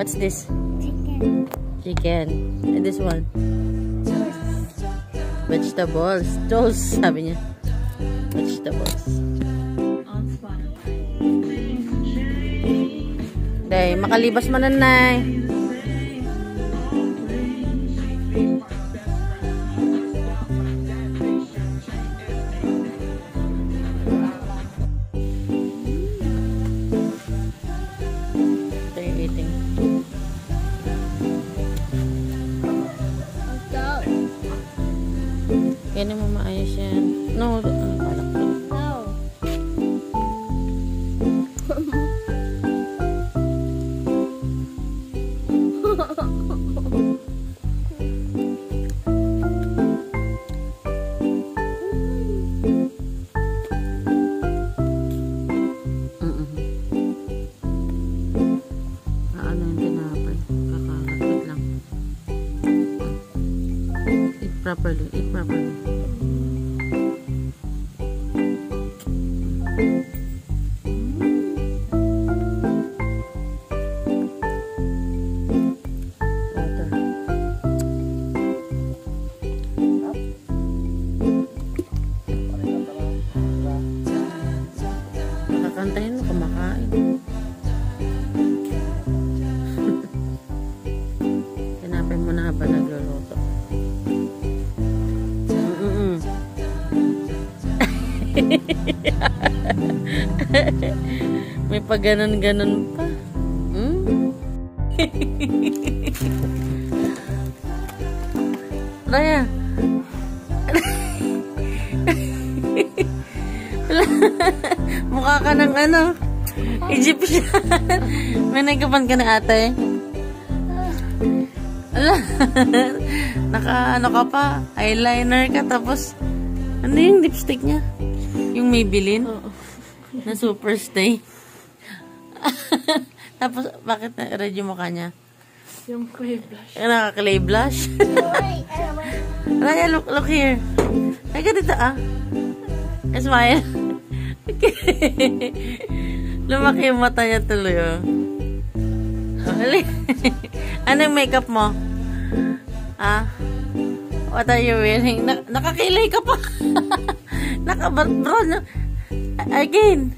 What's this? Chicken. Chicken. And this one? Vegetables. Toast, sabi niya. Vegetables. Day, makalibas man na properly. Eat properly. May pa ganon-ganon pa. Hmm? Raya. Mukha ka ng ano, Egyptian. May nagkapan ka na ate. Ala, naka ano ka pa, eyeliner ka, tapos, ano yung lipstick niya? Yung Maybelline? Na super stay. tapos, bakit na red yung mukha niya? Yung clay blush. Yung naka-clay blush? Raya, look, look here. Ay, ka dito ah. Smile. Lumaki yung mata niya tuloy oh. Ano yung makeup mo? Ah? What are you wearing? Na nakakilay ka pa. Naka-brown. na- Again.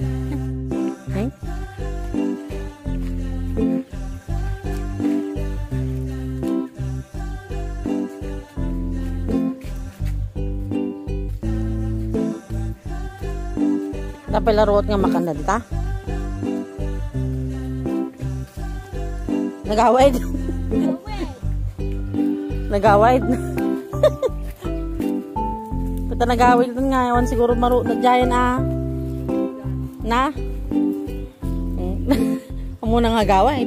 Okay. Dapat laruot nga makanda dita. Nagawid. Nagawid. Puta nagawid dun nga. Ewan siguro maru na dyan ah. Na? Amo na nga gawid.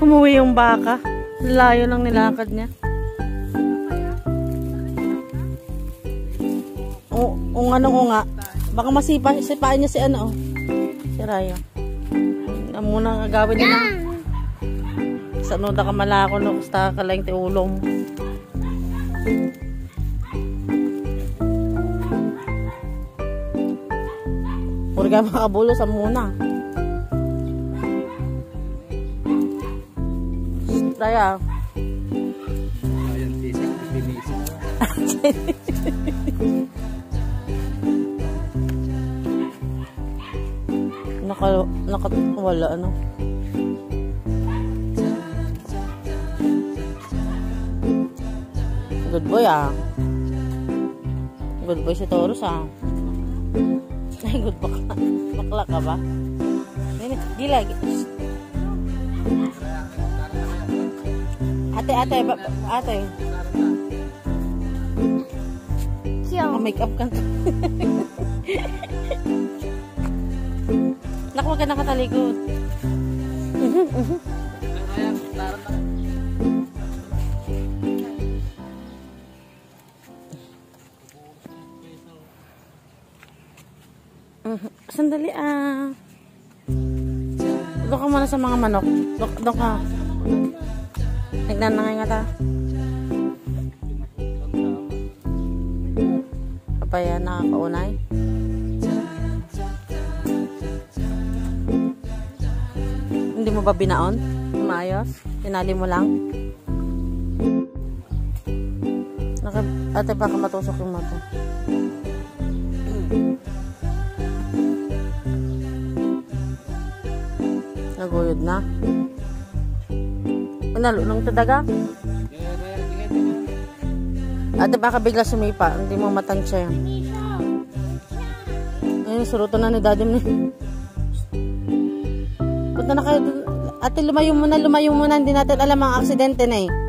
Umuwi yung baka. Layo ng nilakad niya. O, o ano ko nga. Baka masipa, sipain niya si ano. oh. Si Raya. Na muna nga gawin nila. Sa nuda ka malako no. Kusta ka lang ti ulong. Puri ka makabulo sa muna. Ayan, tisik, binisip. Naka, naka, wala ano. Good boy ah. Good boy si Taurus ah. Ay, good bakla. Bakla ka ba? Di, lagi. Ate, ate, ba- ate. Naka-makeup ka. Naku, wag ka nakatalikod. Mhm, mhm. Sandali ah. Doon ka muna sa mga manok. Doon, ka. Nagnanangay nga ta. Papaya nakakaunay. Hindi mo ba binaon? Maayos? Tinali mo lang? Naka, ate, baka matusok yung mata. Naguyod na. Pinalo nung tadaga? Ate, baka bigla sumipa. Hindi mo matansya yan. Ayun, suruto na ni daddy mo. Punta na kayo. Ate, lumayo muna, lumayo muna. Hindi natin alam ang aksidente na eh.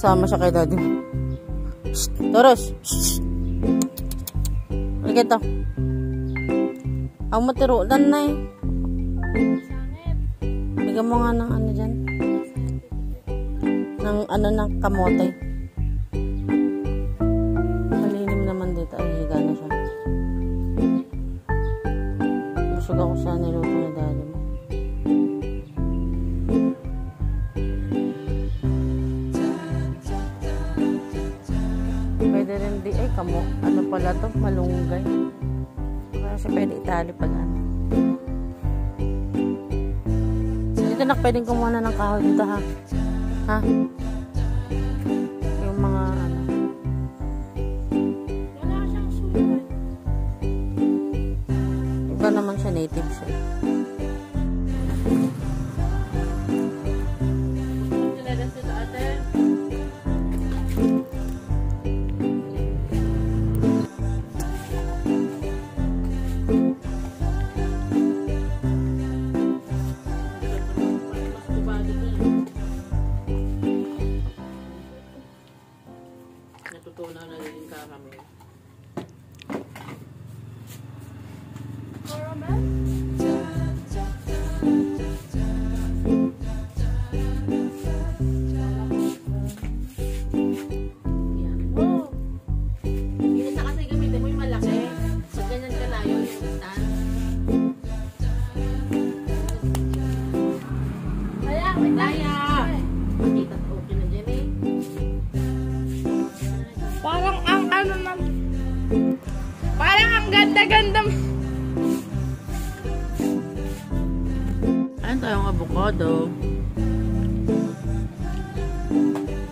Kasama siya kay daddy. Shh, Toros! Shh! Halika ito. Ang matirulan na eh. Bigyan mo nga ng ano dyan. Ng ano ng kamote. Pwede rin di, ay kamo, ano pala to, malunggay. Kaya siya pwede itali pag ano. Dito nak pwedeng kumuha na ng kahoy dito ha. Ha? Yung mga ano. Wala siyang sulat. Iba naman siya native siya. Ganda-ganda. Ayun tayong avocado.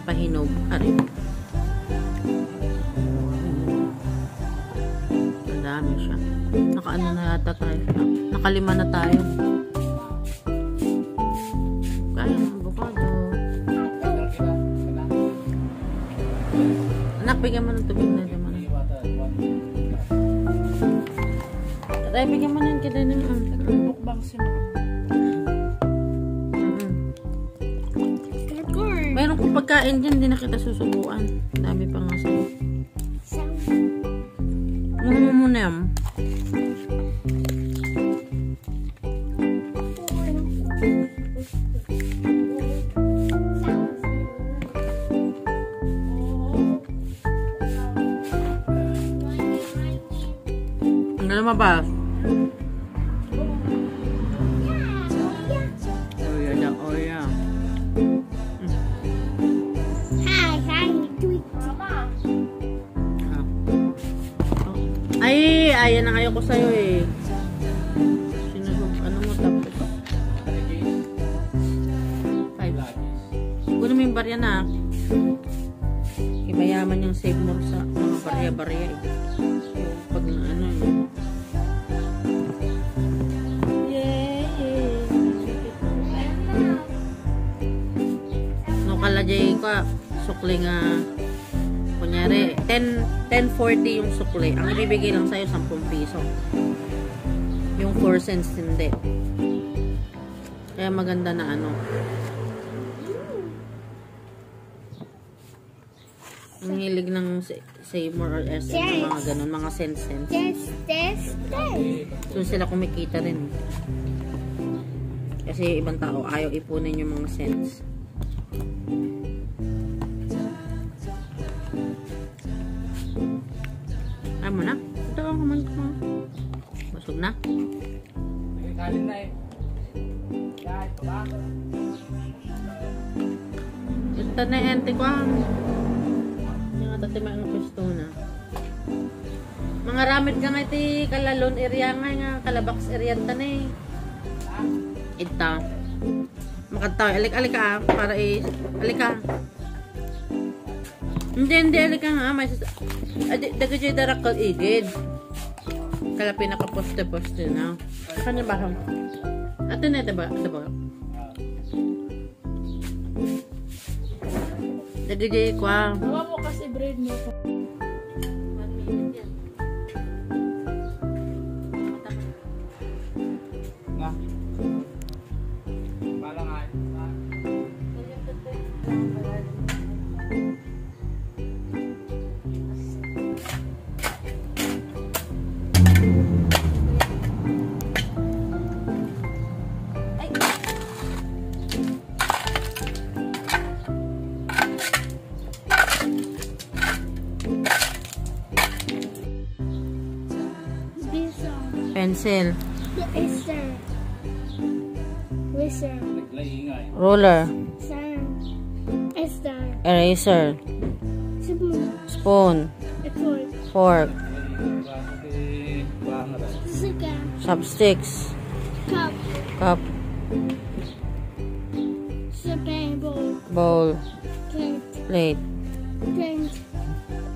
Pahinog. Ari. Ang dami siya. Nakaano na yata tayo. Nakalima na tayo. Kaya ng avocado. Anak, bigyan mo ng tubig na naman. Tay, bigyan mo ng kita ng Bukbang si mama. Mm-mm. Record. Mayroon kong pagkain dyan, hindi na kita susubuan. Ang dami pa nga sa'yo. Ano mo muna yan? Ang lumabas. Sa'yo eh. Sinusub, ano mo tapos? Five. Kunin mo yung barya na. Imayaman yung save mo sa mga barya-barya eh. Pag na ano eh. No kalajay ko, sukli nga kunyari 10 10.40 yung sukli. Ang ibibigay lang sa'yo 10 piso. Yung 4 cents hindi. Kaya maganda na ano. Ang hilig ng Seymour or SM, Yes. mga ganun, mga cents cents. Test, test, test. Doon sila kumikita rin. Kasi ibang tao ayaw ipunin yung mga cents. Mo na? Ito ang kumain ko. Busog na? Kanin na eh. Kahit pa ba? Tanay ente ko ang. Yung ata ti mga pwesto na. Mga ramit ka nga iti kalalon area nga nga kalabaks area tanay. Ita. Makataw. Alik, alik ka ah, para i... Alik ka. Hindi, hindi. Alik ka nga. May sas... Adi, dagajay darakal igid. Kala pinaka-poste-poste na. Kanya ba? Ate na, ito ba? Ito ba? Dagajay ko ah. Hawa mo kasi bread mo. Pencil. Wizard. Naglaingay. Ruler. Sun. Esther. Eraser. Spoon. Spoon. Fork. Chopsticks. Cup. Cup. Bowl. Bowl. Plate. Plate.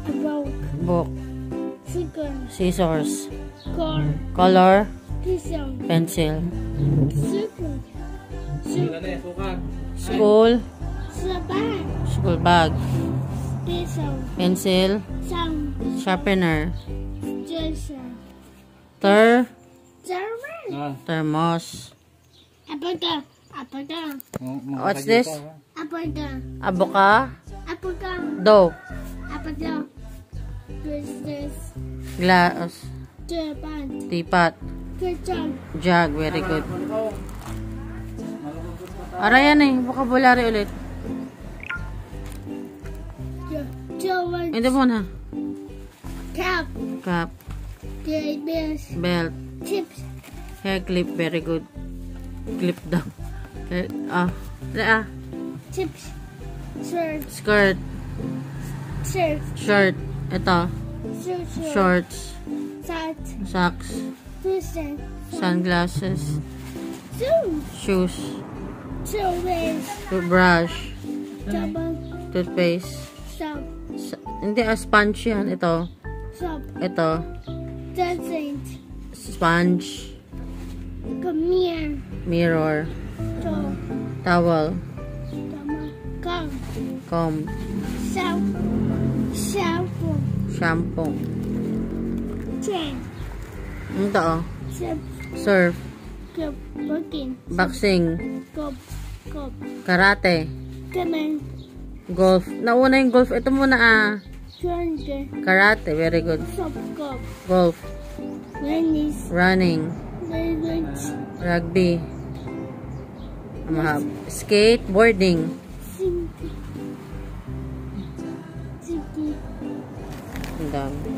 A rope. Book. Sugar. Scissors. Color. Pistol. Pencil. Sila na eh, sukat. School. Saban. School bag. Pistol. Pencil. Sound. Sharpener. Jason. Ter. German. Ah, Thermos. Apaga. Apaga. What's this? Apaga. Avoka. Apaga. Dough. Apaga. Business. Glass. Japan. Teapot. Kitchen. Jug. Very good. Ara yan eh. Vocabulary ulit. Jovan. Hindi mo na. Cap. Cap. Davis. Belt. Chips. Hair clip. Very good. Clip daw. Ah. Ah. Chips. Shirt. Skirt. Shirt. Shirt. Ito. Shirt. Shorts. Socks. Person. Sunglasses. Shoes. Shoes. Toothbrush. Toothpaste. Soap. Hindi ah, sponge yan. Ito. Soap. Ito. Doesn't. Sponge. Mirror. So. Towel. Come. Come. Comb. Soap. Shampoo. Shampoo. Chain. Ito oh. Chip. Surf. Cup. Booking. Boxing. Cup. Cup. Karate. Come in. Golf. Nauna yung golf. Ito muna ah. Drink. Karate. Very good. Soap. Cup. Golf. Lenny's. Running. Language. Rugby. Mahab. Skateboarding. Ang dami.